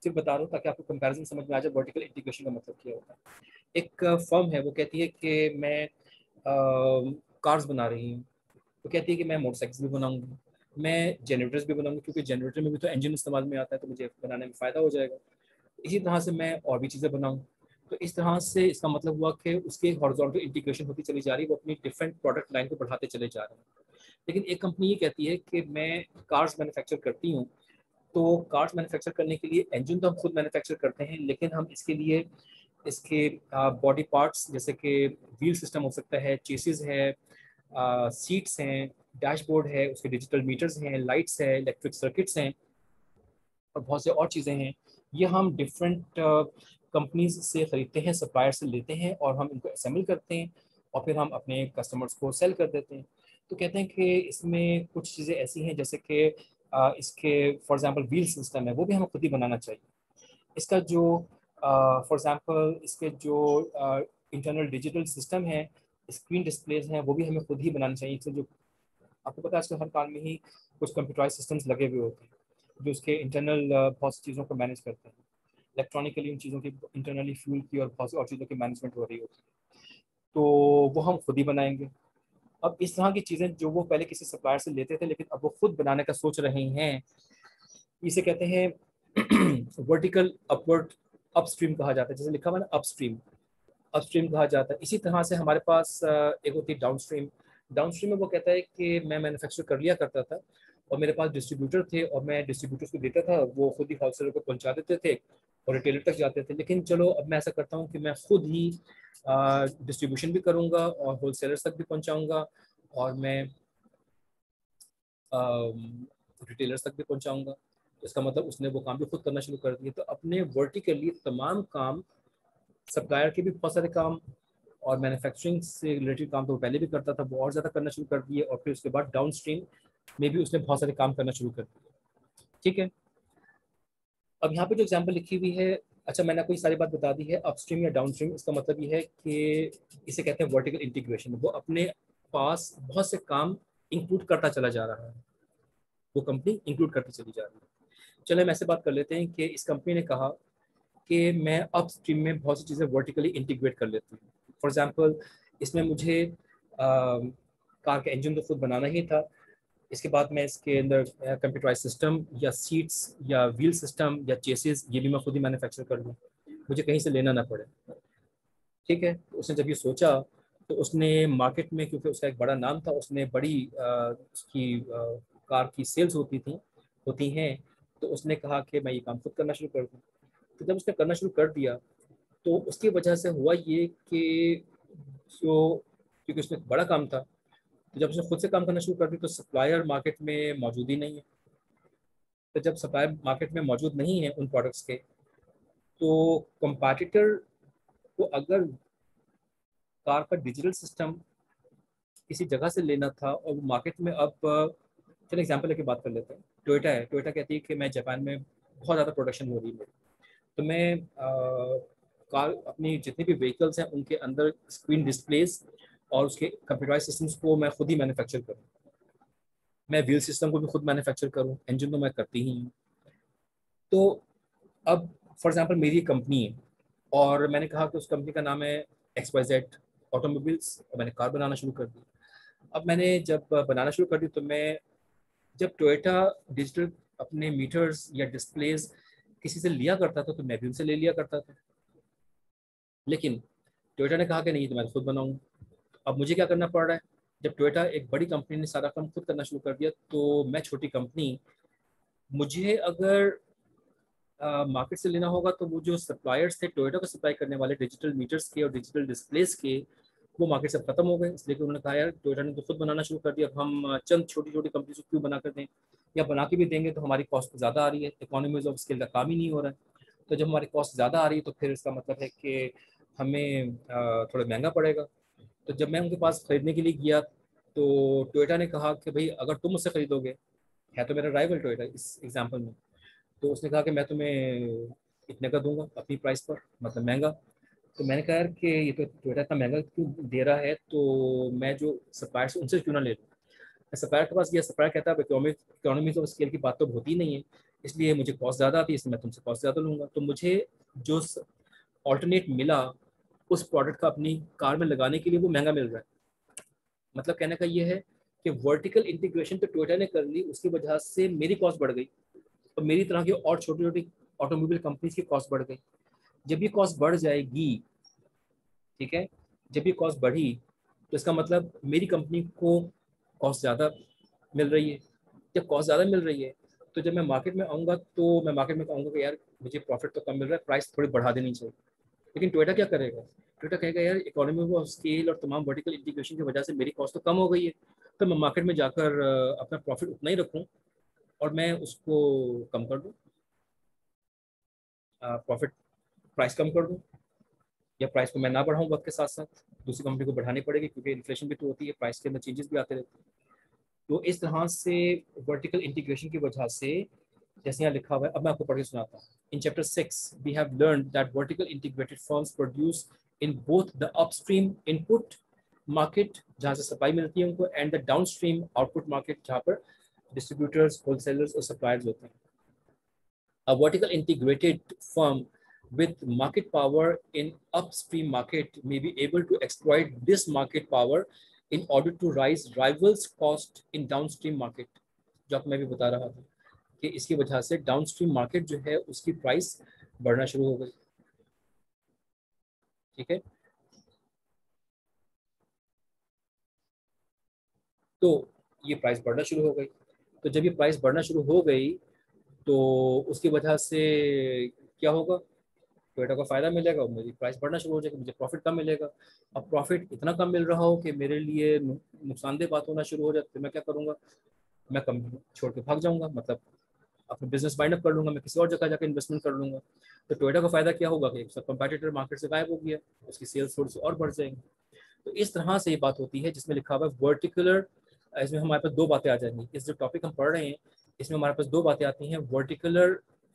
सिर्फ़ बता रहा हूँ ताकि आपको कंपैरिजन समझ में आ जाए वर्टिकल इंटीग्रेशन का मतलब क्या होता है। एक फर्म है, वो कहती है कि मैं कार्स बना रही हूँ। वो कहती है कि मैं मोटरसाइकिल भी बनाऊँगी, मैं जनरेटर्स भी बनाऊँगी, क्योंकि जनरेटर में भी तो इंजन इस्तेमाल में आता है तो मुझे बनाने में फ़ायदा हो जाएगा। इसी तरह से मैं और भी चीज़ें बनाऊँ। तो इस तरह से इसका मतलब हुआ कि उसकी हॉरिजॉन्टल इंटीग्रेशन होती चली जा रही है, वो अपनी डिफरेंट प्रोडक्ट लाइन को बढ़ाते चले जा रहे हैं। लेकिन एक कंपनी ये कहती है कि मैं कार्स मैन्युफैक्चर करती हूँ तो कार्स मैन्युफैक्चर करने के लिए इंजन तो हम खुद मैन्युफैक्चर करते हैं, लेकिन हम इसके लिए इसके बॉडी पार्ट्स जैसे कि व्हील सिस्टम हो सकता है चेसिस है सीट्स हैं डैशबोर्ड है, उसके डिजिटल मीटर्स हैं लाइट्स है इलेक्ट्रिक सर्किट्स हैं, और बहुत से और चीज़ें हैं। ये हम डिफरेंट कंपनीज़ से ख़रीदते हैं सप्लायर से लेते हैं, और हम इनको असेंबल करते हैं, और फिर हम अपने कस्टमर्स को सेल कर देते हैं। तो कहते हैं कि इसमें कुछ चीज़ें ऐसी हैं, जैसे कि इसके फॉर एग्ज़ाम्पल व्हील सिस्टम है, वो भी हमें खुद ही बनाना चाहिए। इसका जो फॉर एग्ज़ाम्पल इसके जो इंटरनल डिजिटल सिस्टम है स्क्रीन डिस्प्लेज हैं, वो भी हमें खुद ही बनाना चाहिए। इससे जो आपको पता है, आजकल हर कार में ही कुछ कंप्यूटराइज सिस्टम्स लगे हुए होते हैं, जो उसके इंटरनल बहुत सी चीज़ों को मैनेज करते हैं। इलेक्ट्रॉनिकली उन चीज़ों की इंटरनली फ्यूल की और बहुत सी और चीज़ों की मैनेजमेंट हो रही होती है। तो वो हम खुद ही बनाएँगे। अब इस तरह की चीज़ें जो वो पहले किसी सप्लायर से लेते थे, लेकिन अब वो खुद बनाने का सोच रहे हैं, इसे कहते हैं वर्टिकल अपवर्ड अपस्ट्रीम कहा जाता है, जैसे लिखा हुआ ना अपस्ट्रीम अपस्ट्रीम कहा जाता है। इसी तरह से हमारे पास एक होती है डाउन स्ट्रीम डाउन स्ट्रीम में वो कहता है कि मैं मैन्युफैक्चर कर लिया करता था और मेरे पास डिस्ट्रीब्यूटर थे और मैं डिस्ट्रीब्यूटर्स को देता था, वो खुद ही होलसेलर को पहुँचा देते थे और रिटेलर तक जाते थे। लेकिन चलो, अब मैं ऐसा करता हूँ कि मैं खुद ही डिस्ट्रीब्यूशन भी करूँगा और होलसेलर्स तक भी पहुँचाऊँगा और मैं रिटेलर्स तक भी पहुँचाऊँगा। इसका मतलब उसने वो काम भी खुद करना शुरू कर दिया। तो अपने वर्टिकली तमाम काम सप्लायर के भी बहुत सारे काम और मैन्युफैक्चरिंग से रिलेटेड काम तो वो पहले भी करता था, वो और ज़्यादा करना शुरू कर दिए और फिर उसके बाद डाउन स्ट्रीम में भी उसने बहुत सारे काम करना शुरू कर दिए। ठीक है? अब यहाँ पे जो एग्ज़ाम्पल लिखी हुई है अच्छा मैंने कोई सारी बात बता दी है अपस्ट्रीम या डाउन स्ट्रीम इसका मतलब ये है कि इसे कहते हैं वर्टिकल इंटीग्रेशन वो अपने पास बहुत से काम इंक्लूड करता चला जा रहा है। वो कंपनी इंक्लूड करती चली जा रही है। चलो हम ऐसे बात कर लेते हैं कि इस कंपनी ने कहा कि मैं अप स्ट्रीम में बहुत सी चीज़ें वर्टिकली इंटीग्रेट कर लेती हूँ। फॉर एग्ज़ाम्पल इसमें मुझे आ, कार का इंजन तो खुद बनाना ही था। इसके बाद मैं इसके अंदर कंप्यूटराइज सिस्टम या सीट्स या व्हील सिस्टम या चेसिस ये भी मैं खुद ही मैन्युफैक्चर कर लूँ। मुझे कहीं से लेना ना पड़े। ठीक है? तो उसने जब ये सोचा तो उसने मार्केट में क्योंकि उसका एक बड़ा नाम था उसने बड़ी आ, उसकी आ, कार की सेल्स होती थी होती हैं तो उसने कहा कि मैं ये काम खुद करना शुरू कर दूँ। तो जब उसने करना शुरू कर दिया तो उसकी वजह से हुआ ये कि जो, क्योंकि उसमें बड़ा काम था तो जब उसने खुद से काम करना शुरू कर दिया तो सप्लायर मार्केट में मौजूद ही नहीं है। तो जब सप्लायर मार्केट में मौजूद नहीं है उन प्रोडक्ट्स के तो कंपैटिटर को अगर कार का डिजिटल सिस्टम किसी जगह से लेना था और मार्केट में अब चलो एग्जांपल लेके बात कर लेते हैं। टोयोटा है। टोयोटा कहती है कि मैं जापान में बहुत ज़्यादा प्रोडक्शन हो रही है। तो मैं कार, अपनी जितनी भी व्हीकल्स हैं, उनके अंदर स्क्रीन डिस्प्लेस और उसके कंप्यूटराइज सिस्टम्स को मैं खुद ही मैन्युफैक्चर करूँ। मैं व्हील सिस्टम को भी खुद मैन्युफैक्चर करूँ। इंजन तो मैं करती ही हूँ। तो अब फॉर एग्जांपल मेरी कंपनी है और मैंने कहा कि उस कंपनी का नाम है एक्स वाई जेड ऑटोमोबाइल्स और मैंने कार बनाना शुरू कर दी। अब मैंने जब बनाना शुरू कर दी तो मैं जब टोयोटा डिजिटल अपने मीटर्स या डिस्प्लेज किसी से लिया करता था तो मैं भी उनसे ले लिया करता था। लेकिन टोयोटा ने कहा कि नहीं तो मैं खुद बनाऊँ। अब मुझे क्या करना पड़ रहा है? जब टोयोटा एक बड़ी कंपनी ने सारा काम खुद करना शुरू कर दिया तो मैं छोटी कंपनी मुझे अगर मार्केट से लेना होगा तो वो जो सप्लायर्स थे टोयोटा को सप्लाई करने वाले डिजिटल मीटर्स के और डिजिटल डिस्प्लेस के वो मार्केट से खत्म हो गए, इसलिए उन्होंने कहा, यार टोयोटा ने तो खुद बनाना शुरू कर दिया, अब हम चंद छोटी छोटी कंपनी से क्यों बना कर दें? या बना के भी देंगे तो हमारी कॉस्ट ज़्यादा आ रही है इकोनॉमीज ऑफ़ स्केल का काम ही नहीं हो रहा है। तो जब हमारी कॉस्ट ज़्यादा आ रही है तो फिर इसका मतलब है कि हमें थोड़ा महँगा पड़ेगा। तो जब मैं उनके पास ख़रीदने के लिए गया तो टोयोटा ने कहा कि, भाई, अगर तुम मुझसे ख़रीदोगे, है तो मेरा राइवल टोयोटा इस एग्ज़ाम्पल में। तो उसने कहा कि, मैं तुम्हें इतने का दूँगा अपनी प्राइस पर मतलब महँगा। तो मैंने कहा कि ये तो टोयोटा इतना महँगा क्यों दे रहा है? तो मैं जो सप्लायर से, उनसे क्यों ना ले लूँ? मैं सप्लायर के पास गया सप्लायर कहता है इकोनॉमिक इकोनॉमी ऑफ़ स्केल की बात तो होती नहीं है, इसलिए मुझे कॉस्ट ज़्यादा आती है, इसलिए मैं तुमसे कॉस्ट ज़्यादा लूँगा। तो मुझे जो ऑल्टरनेट मिला, उस प्रोडक्ट का अपनी कार में लगाने के लिए वो महँगा मिल रहा है। मतलब कहने का ये है कि वर्टिकल इंटीग्रेशन तो टोयोटा ने कर ली, उसकी वजह से मेरी कॉस्ट बढ़ गई और मेरी तरह की और छोटी छोटी ऑटोमोबाइल कंपनीज़ की कॉस्ट बढ़ गई। जब ये कॉस्ट बढ़ जाएगी, ठीक है? जब ये कॉस्ट बढ़ी तो इसका मतलब मेरी कंपनी को कॉस्ट ज़्यादा मिल रही है। जब कॉस्ट ज़्यादा मिल रही है तो जब मैं मार्केट में आऊँगा तो मैं मार्केट में कहूँगा कि यार, मुझे प्रॉफिट तो कम मिल रहा है प्राइस थोड़ी बढ़ा देनी चाहिए। लेकिन टोयटा क्या करेगा? टोयटा कहेगा, यार इकोनॉमी ऑफ़ स्केल और तमाम वर्टिकल इंटीग्रेशन की वजह से मेरी कॉस्ट तो कम हो गई है। तो मैं मार्केट में जाकर अपना प्रॉफिट उतना ही रखूँ और मैं उसको कम कर दूँ। प्रॉफिट प्राइस कम कर दूँ? या प्राइस को मैं ना बढ़ाऊँ वक्त के साथ साथ? दूसरी कंपनी को बढ़ानी पड़ेगी क्योंकि इन्फ्लेशन भी तो होती है प्राइस के अंदर चेंजेस भी आते रहते हैं। तो इस तरह से वर्टिकल इंटीग्रेशन की वजह से, जैसे यहाँ लिखा हुआ है, अब मैं आपको पढ़ के सुनाता हूँ। In chapter six we have learn that vertical integrated firms produce in both the upstream input market जहाँ से सप्लाई मिलती है उनको and the downstream output market जहाँ पर डिस्ट्रीब्यूटर्स होलसेलर्स और सप्लायर्स होते हैं। A vertical integrated firm with market power in upstream market may be able to exploit this market power in order to rise rivals cost in downstream market जो मैं भी बता रहा था कि इसकी वजह से डाउनस्ट्रीम मार्केट जो है उसकी प्राइस बढ़ना शुरू हो गई ठीक है तो ये प्राइस बढ़ना शुरू हो गई तो जब ये प्राइस बढ़ना शुरू हो गई तो उसकी वजह से क्या होगा टोयोटा को फ़ायदा मिलेगा और मेरी प्राइस बढ़ना शुरू हो जाएगी, मुझे प्रॉफिट कम मिलेगा। अब प्रॉफिट इतना कम मिल रहा हो कि मेरे लिए नुकसानदेह बात होना शुरू हो जाए तो मैं क्या करूँगा? मैं कंपनी छोड़ के भाग जाऊँगा मतलब अपने बिज़नेस बाइंड अप कर लूँगा, मैं किसी और जगह जाकर इन्वेस्टमेंट कर लूँगा। तो टोयोटा का फ़ायदा क्या होगा कि सब कंपेटिटर मार्केट से गायब हो गया, उसकी सेल्स थोड़ी सी और बढ़ जाएँगी। तो इस तरह से ये बात होती है, जिसमें लिखा हुआ है वर्टिकुलर इसमें हमारे पास दो बातें आ जाएँगी। इस जो टॉपिक हम पढ़ रहे हैं, इसमें हमारे पास दो बातें आती हैं vertical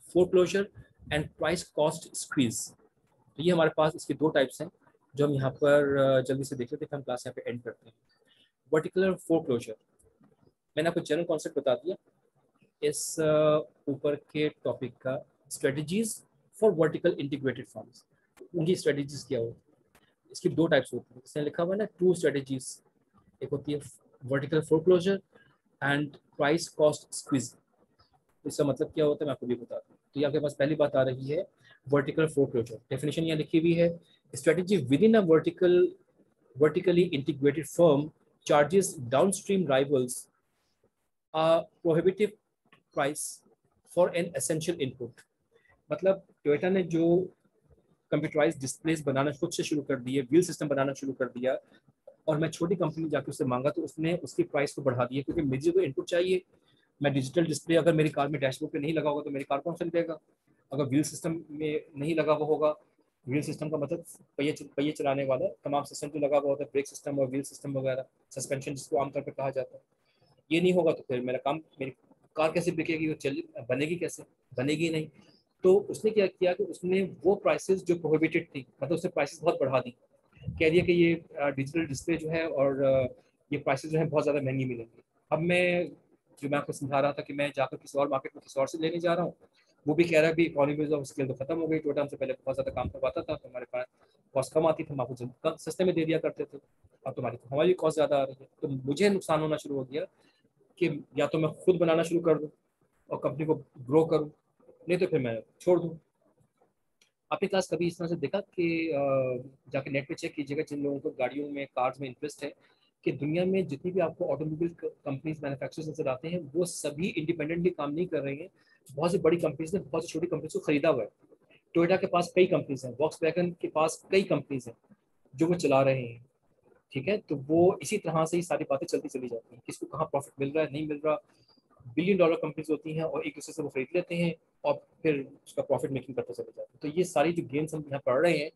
foreclosure and price cost squeeze तो ये हमारे पास इसके दो टाइप्स हैं, जो हम यहाँ पर जल्दी से देख लेते हैं हम क्लास यहाँ पे एंड करते हैं। वर्टिकुलर फोरक्लोजर मैंने आपको जनरल कॉन्सेप्ट बता दिया इस ऊपर के टॉपिक का strategies for vertical integrated forms उनकी स्ट्रेटजीज क्या होती है? इसकी दो टाइप्स होती है। इसमें लिखा हुआ ना टू स्ट्रेटजीज एक होती है vertical foreclosure and price cost squeeze इसका मतलब क्या होता है, मैं आपको भी बता दूँ तो ये आपके पास पहली बात आ रही है वर्टिकल फोरक्लोजर डेफिनेशन यहाँ लिखी हुई है strategy within a vertical vertically integrated firm charges downstream rivals a prohibitive price for an essential input मतलब टोयोटा ने जो कंप्यूटराइज डिस्प्लेस बनाना खुद से शुरू कर दिए व्हील सिस्टम बनाना शुरू कर दिया, और मैं छोटी कंपनी जाके उससे मांगा तो उसने उसकी प्राइस को बढ़ा दिया, क्योंकि मुझे तो इनपुट चाहिए। मैं डिजिटल डिस्प्ले अगर मेरी कार में डैशबोर्ड पे नहीं लगा होगा तो मेरी कार कौन खरीदेगा अगर व्हील सिस्टम में नहीं लगा हुआ होगा व्हील सिस्टम का मतलब पहिए पहिए चलाने वाला, तमाम सिस्टम जो लगा हुआ होता है ब्रेक सिस्टम और व्हील सिस्टम वगैरह सस्पेंशन जिसको आमतौर पर कहा जाता है, ये नहीं होगा तो फिर मेरा काम, मेरी कार कैसे बिकेगी, वो चल, बनेगी कैसे? बनेगी नहीं। तो उसने क्या किया कि उसने वो प्राइसेस जो प्रोहिबिटेड थी मतलब उसने प्राइसेस बहुत बढ़ा दी। कह दिया कि ये डिजिटल डिस्प्ले जो है और ये प्राइसेस जो है बहुत ज़्यादा महँगी मिलेंगी। अब मैं जो मैं आपको समझा रहा था कि मैं जाकर किसी और मार्केट में किसी और से लेने जा रहा हूँ, वो भी कह रहा है भी इकोनॉमीज ऑफ़ स्केल तो खत्म हो गई टोटा हमसे पहले बहुत ज़्यादा काम करवाता था तो हमारे पास कॉस्ट कम आती थी, हम आपको सस्ते में दे दिया करते थे। अब तुम्हारी, हमारी कॉस्ट ज़्यादा आ रही है। तो मुझे नुकसान होना शुरू हो गया कि या तो मैं खुद बनाना शुरू कर दूँ और कंपनी को ग्रो करूँ, नहीं तो फिर मैं छोड़ दूँ। आपने क्लास कभी इस तरह से देखा कि जाके नेट पे चेक कीजिएगा जिन लोगों को गाड़ियों में कार्स में इंटरेस्ट है कि दुनिया में जितनी भी आपको ऑटोमोबाइल कंपनीज़ मैन्युफैक्चरर्स नज़र आते हैं, वो सभी इंडिपेंडेंटली काम नहीं कर रहे हैं। बहुत सी बड़ी कंपनीज़ ने बहुत सी छोटी कंपनीज़ को खरीदा हुआ है। टोयोटा के पास कई कंपनीज़ हैं वॉक्स के पास कई कंपनीज़ हैं, जो वो चला रहे हैं। ठीक है? तो वो इसी तरह से ही सारी बातें चलती चली जाती हैं किसको कहाँ प्रॉफिट मिल रहा है, नहीं मिल रहा। बिलियन डॉलर कंपनीज़ होती हैं और एक दूसरे से वो खरीद लेते हैं और फिर उसका प्रॉफिट मेकिंग करते चले जाते हैं। तो ये सारी जो गेम्स हम यहाँ पढ़ रहे हैं,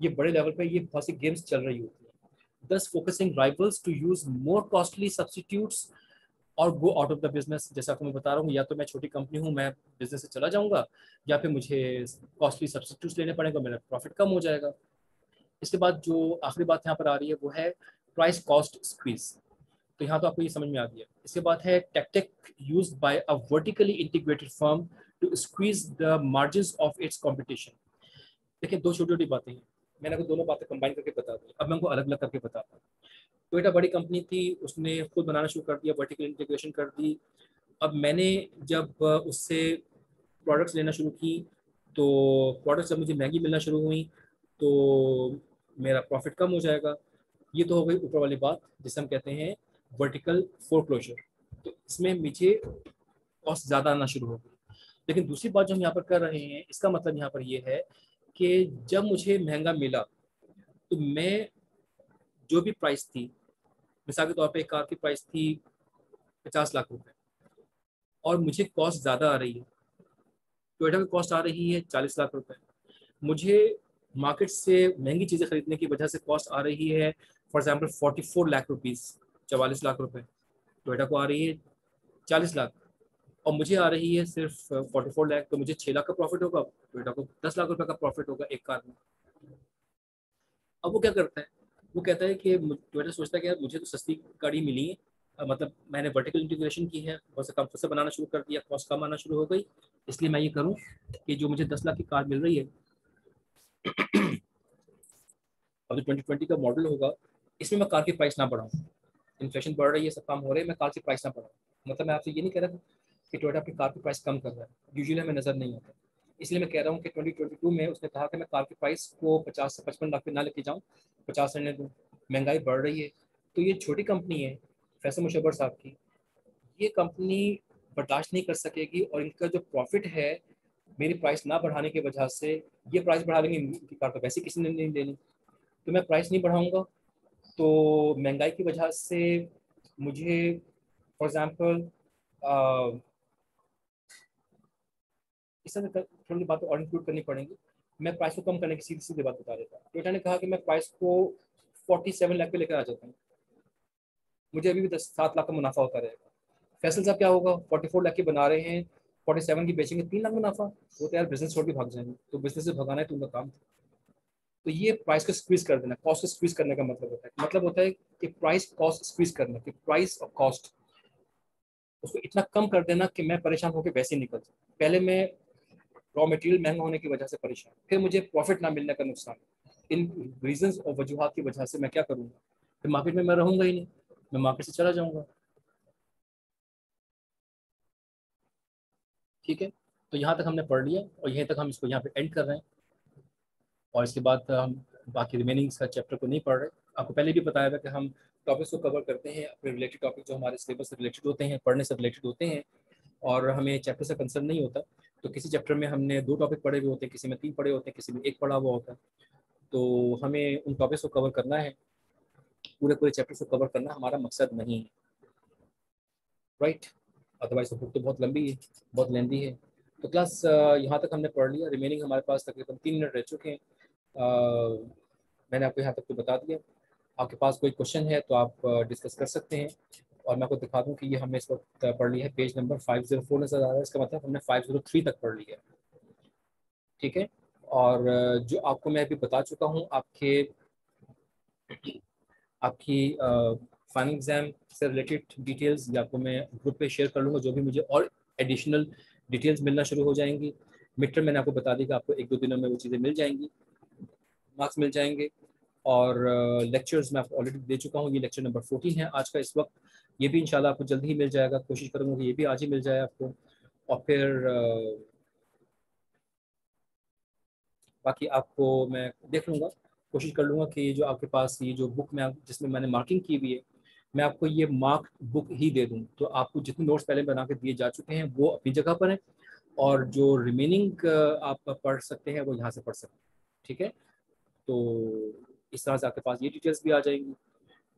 ये बड़े लेवल पर ये बहुत सी गेम्स चल रही होती हैं। Thus forcing rivals to use more costly substitutes और go out of the business जैसा आपको मैं बता रहा हूँ, या तो मैं छोटी कंपनी हूँ, मैं बिज़नेस से चला जाऊँगा, या फिर मुझे कॉस्टली सब्सटीट्यूट्स लेने पड़ेगा मेरा प्रॉफिट कम हो जाएगा। इसके बाद जो आखिरी बात यहाँ पर आ रही है, वो है प्राइस कॉस्ट स्क्वीज तो यहाँ तो आपको ये समझ में आ गया। इसके बाद है tactic used by a vertically integrated firm to squeeze the margin of its competition देखिए, दो छोटी छोटी बातें हैं। मैंने आपको दोनों बातें कंबाइन करके बता दी। अब मैं उनको अलग अलग करके बताता हूँ। टोयोटा बड़ी कंपनी थी, उसने खुद बनाना शुरू कर दिया वर्टिकल इंटीग्रेशन कर दी। अब मैंने जब उससे प्रोडक्ट्स लेना शुरू की तो प्रोडक्ट्स जब मुझे महँगी मिलना शुरू हुई तो मेरा प्रॉफिट कम हो जाएगा। ये तो हो गई ऊपर वाली बात, जिसे हम कहते हैं वर्टिकल फोरक्लोजर तो इसमें मुझे कॉस्ट ज़्यादा आना शुरू हो गई। लेकिन दूसरी बात जो हम यहाँ पर कर रहे हैं, इसका मतलब यहाँ पर ये है कि जब मुझे महँगा मिला तो मैं जो भी प्राइस थी, मिसाल के तौर पे एक कार की प्राइस थी पचास लाख रुपए। और मुझे कॉस्ट ज़्यादा आ रही है। टोयोटा की कॉस्ट आ रही है चालीस लाख रुपए। मुझे मार्केट से महँगी चीज़ें खरीदने की वजह से कॉस्ट आ रही है for example forty four lakh rupees चवालीस लाख रुपए। टोयोटा को आ रही है चालीस लाख। और मुझे आ रही है सिर्फ़ फोर्टी फोर लाख तो मुझे छः लाख का प्रॉफिट होगा टोयोटा को दस लाख रुपए का प्रॉफिट होगा एक कार में। अब वो क्या करता है? वो कहता है कि टोयोटा सोचता है कि यार मुझे तो सस्ती गाड़ी मिली है। मतलब मैंने वर्टिकल इंटीग्रेशन की है, बहुत से कम से बनाना शुरू कर दिया कॉस्ट कम आना शुरू हो गई। इसलिए मैं ये करूँ कि जो मुझे दस लाख की कार मिल रही है, अब जो ट्वेंटी ट्वेंटी का मॉडल होगा, इसमें मैं कार की प्राइस ना बढ़ाऊँ। इन्फ्लेशन बढ़ रही है, सब काम हो रहे हैं, मैं कार की प्राइस ना बढ़ाऊँ। मतलब मैं आपसे ये नहीं कह रहा कि टोयोटा अपनी कार की प्राइस कम कर रहा है। यूजुअली हमें नज़र नहीं आता। इसलिए मैं कह रहा हूँ कि 2022 में उसने कहा कि मैं कार की प्राइस को 50 से 55 लाख ना लेके जाऊँ, पचास रहने दूँ। महँगाई बढ़ रही है। तो ये छोटी कंपनी है, फैसल मुशबर साहब की। ये कंपनी बर्दाश्त नहीं कर सकेगी और इनका जो प्रॉफिट है, मेरी प्राइस ना बढ़ाने की वजह से, ये प्राइस बढ़ा देंगे इनकी कार तो वैसे किसी ने नहीं देनी। तो मैं प्राइस नहीं बढ़ाऊँगा। तो महँगाई की वजह से मुझे फॉर एग्ज़ाम्पल इस तरह थोड़ी बातें और इंक्लूड करनी पड़ेंगी। मैं प्राइस को कम करने की सीधी सीधी बात बता देता हूँ। टोटा ने कहा कि मैं प्राइस को 47 लाख पे लेकर आ जाता हूँ। मुझे अभी भी दस, सात लाख का मुनाफा होता रहेगा। फैसल साहब क्या होगा? 44 लाख की बना रहे हैं 47 की बेचेंगे, तीन लाख मुनाफा। वो तो यार बिज़नेस छोड़ के भाग जाएँगे। तो बिज़नेस से भगाना है तो उनका काम तो ये प्राइस को स्क्वीज कर देना कॉस्ट को स्क्वीज करने का मतलब होता है। मतलब होता है कि प्राइस कॉस्ट स्क्वीज करना, कि प्राइस और कॉस्ट उसको इतना कम कर देना कि मैं परेशान होकर वैसे निकल जाऊँ। पहले मैं रॉ मटेरियल महँगा होने की वजह से परेशान फिर मुझे प्रॉफिट ना मिलने का नुकसान इन रीजंस और वजूहत की वजह से मैं क्या करूँगा? फिर मार्केट में मैं रहूँगा ही नहीं। मैं मार्केट से चला जाऊँगा। ठीक है? तो यहाँ तक हमने पढ़ लिया और यहीं तक हम इसको यहाँ पे एंड कर रहे हैं। और इसके बाद हम बाकी रिमेनिंग का चैप्टर को नहीं पढ़ रहे। आपको पहले भी बताया था कि हम टॉपिक्स को कवर करते हैं, अपने रिलेटेड टॉपिक जो हमारे सिलेबस से रिलेटेड होते हैं, पढ़ने से रिलेटेड होते हैं, और हमें चैप्टर से कंसर्न नहीं होता। तो किसी चैप्टर में हमने दो टॉपिक पढ़े हुए होते हैं, किसी में तीन पढ़े होते हैं, किसी में एक पढ़ा हुआ होता है। तो हमें उन टॉपिक्स को कवर करना है। पूरे पूरे चैप्टर को कवर करना हमारा मकसद नहीं है। राइट अदरवाइज़ बुक तो बहुत लंबी है, बहुत लेंदी है। तो क्लास यहाँ तक हमने पढ़ लिया। रिमेनिंग हमारे पास तकरीबन तीन मिनट रह चुके हैं। मैंने आपको यहाँ तक तो बता दिया। आपके पास कोई क्वेश्चन है तो आप डिस्कस कर सकते हैं। और मैं आपको दिखा दूँ कि ये हमने इस वक्त पढ़ ली है page number five zero four नज़र आ रहा है। इसका मतलब हमने फाइव ज़ीरो थ्री तक पढ़ लिया ठीक है? और, जो आपको मैं अभी बता चुका हूँ, आपके, आपकी फाइनल एग्ज़ाम से रिलेटेड डिटेल्स आपको मैं ग्रुप पे शेयर कर लूँगा, जो भी मुझे और एडिशनल डिटेल्स मिलना शुरू हो जाएँगी। मिड टर्म मैंने आपको बता दी कि आपको एक दो दिनों में वो चीज़ें मिल जाएँगी मार्क्स मिल जाएँगे। और लेक्चर्स मैं आपको ऑलरेडी दे चुका हूँ, ये लेक्चर नंबर फोर्टीन है। आज का इस वक्त ये भी इंशाल्लाह आपको जल्दी ही मिल जाएगा, कोशिश करूँगा कि ये भी आज ही मिल जाए आपको। और फिर बाकी आपको मैं देख लूँगा, कोशिश कर लूँगा कि ये जो आपके पास ये जो बुक में जिसमें मैंने मार्किंग की हुई है, मैं आपको ये मार्क बुक ही दे दूँ। तो आपको जितने नोट्स पहले बना के दिए जा चुके हैं, वो अपनी जगह पर हैं और जो रिमेनिंग आप पढ़ सकते हैं, वो यहाँ से पढ़ सकते हैं। ठीक है? तो इस तरह से आपके पास ये डिटेल्स भी आ जाएँगी।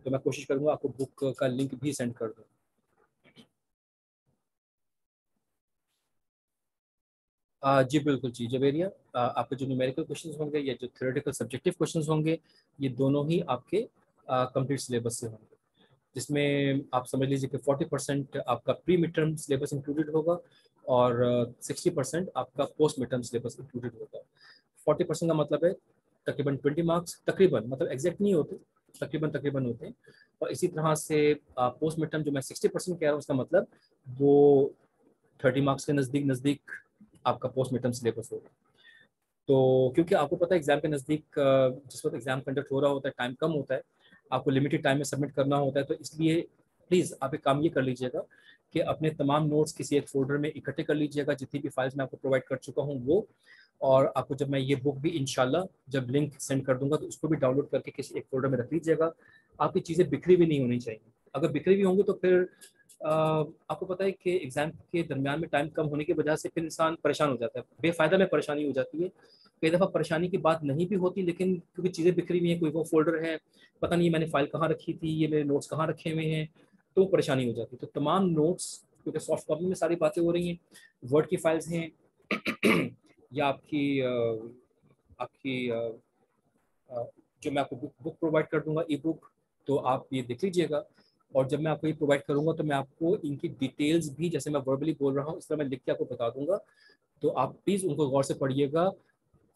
तो मैं कोशिश करूँगा आपको बुक का लिंक भी सेंड कर दूँ। जी, बिल्कुल जी, जवेरिया आपके जो न्यूमेरिकल क्वेश्चंस होंगे या जो थ्योरेटिकल सब्जेक्टिव क्वेश्चंस होंगे, ये दोनों ही आपके कंप्लीट सिलेबस से होंगे। जिसमें आप समझ लीजिए कि 40 परसेंट आपका pre mid term syllabus included होगा और 60 परसेंट आपका post mid term syllabus included होगा। 40 परसेंट का मतलब है तकरीबन 20 मार्क्स तकरीबन मतलब एग्जैक्ट नहीं होते तकरीबन तकरीबन होते हैं। और इसी तरह से पोस्ट मिड जो मैं सिक्सटी परसेंट कह रहा हूँ, उसका मतलब वो थर्टी मार्क्स के नज़दीक नज़दीक आपका पोस्ट मिड सिलेबस होगा। तो क्योंकि आपको पता है एग्ज़ाम के नज़दीक जिस वक्त एग्ज़ाम कंडक्ट हो रहा होता है टाइम कम होता है, आपको लिमिटेड टाइम में सबमिट करना होता है तो इसलिए प्लीज़ आप एक काम ये कर लीजिएगा कि अपने तमाम नोट्स किसी एक फोल्डर में इकट्ठे कर लीजिएगा, जितनी भी फाइल्स मैं आपको प्रोवाइड कर चुका हूँ वो। और आपको जब मैं ये बुक भी इनशाला जब लिंक सेंड कर दूँगा तो उसको भी डाउनलोड करके किसी एक फोल्डर में रख लीजिएगा। आपकी चीज़ें बिखरी भी नहीं होनी चाहिए। अगर बिखरी भी होंगी तो फिर आपको पता है कि एग्ज़ाम के दरमियान में टाइम कम होने की वजह से फिर इंसान परेशान हो जाता है। बेफ़ायदा में परेशानी हो जाती है। कई दफ़ा परेशानी की बात नहीं भी होती, लेकिन क्योंकि चीज़ें बिखरी हुई हैं, कोई वो फोल्डर है, पता नहीं मैंने फ़ाइल कहाँ रखी थी, ये मेरे नोट्स कहाँ रखे हुए हैं। तो परेशानी हो जाती है। तो तमाम नोट्स क्योंकि सॉफ्ट कॉपी में सारी बातें हो रही हैं वर्ड की फाइल्स हैं, या आपकी आपकी जो मैं आपको बुक बुक प्रोवाइड कर दूँगा ई बुक तो आप ये देख लीजिएगा। और जब मैं आपको ये प्रोवाइड करूँगा तो मैं आपको इनकी डिटेल्स भी, जैसे मैं वर्बली बोल रहा हूँ, इस तरह मैं लिख के आपको बता दूँगा। तो आप प्लीज़ उनको गौर से पढ़िएगा।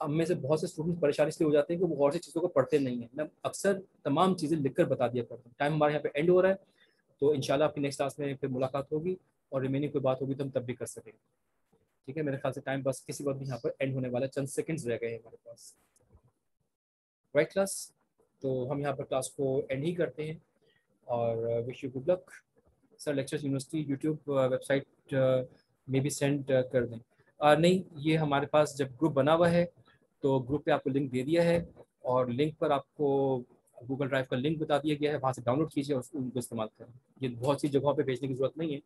अब में से बहुत से स्टूडेंट्स परेशानी इसलिए हो जाते हैं कि वो गौर से चीज़ों को पढ़ते नहीं है। मैं अक्सर तमाम चीज़ें लिख कर बता दिया करता हूँ। टाइम हमारे यहाँ पे एंड हो रहा है। तो इंशाल्लाह आपकी नेक्स्ट क्लास में फिर मुलाकात होगी और रिमेनिंग कोई बात होगी तो हम तब भी कर सकेंगे। ठीक है? मेरे ख्याल से टाइम बस किसी वक्त भी यहाँ पर एंड होने वाला चंद सेकंड्स रह गए हैं हमारे पास। राइट क्लास तो हम यहाँ पर क्लास को एंड ही करते हैं और wish you good luck sir lectures university YouTube website में भी सेंड कर दें। Uh, नहीं ये हमारे पास जब ग्रुप बना हुआ है तो ग्रुप पे आपको लिंक दे दिया है और लिंक पर आपको गूगल ड्राइव का लिंक बता दिया गया है, वहाँ से डाउनलोड कीजिए और उनको इस्तेमाल करें। ये बहुत सी जगहों पर भेजने की ज़रूरत नहीं है।